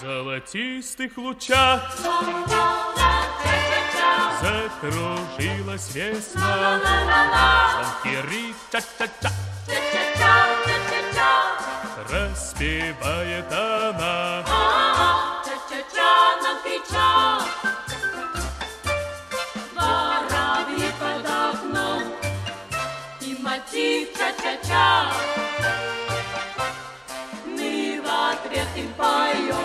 золотистых лучах. Закружилась весна. Звонки ча-ча-ча Распевает она. Ча-ча-ча нам кричат Воробьи под окном. И мотив ча-ча-ча. Ответ им поем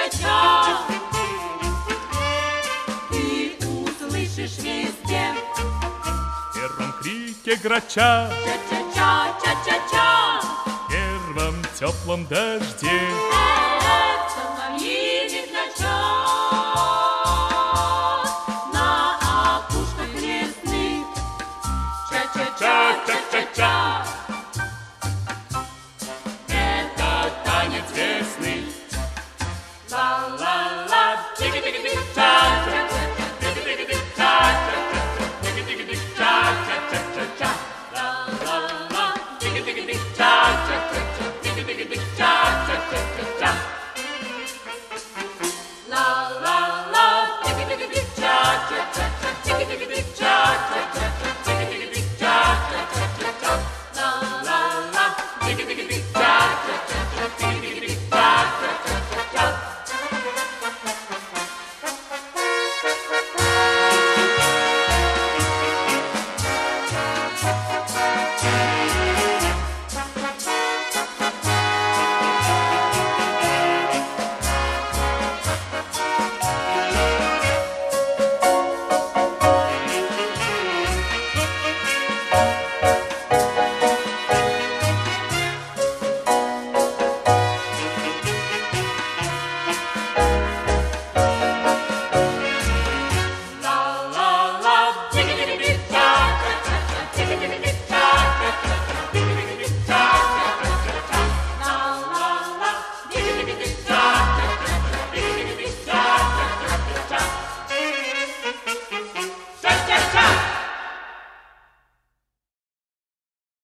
ча-ча-ча Ты услышишь везде. В первом крике грача Ча-ча-ча, ча-ча-ча. В первом теплом дожде. Эй,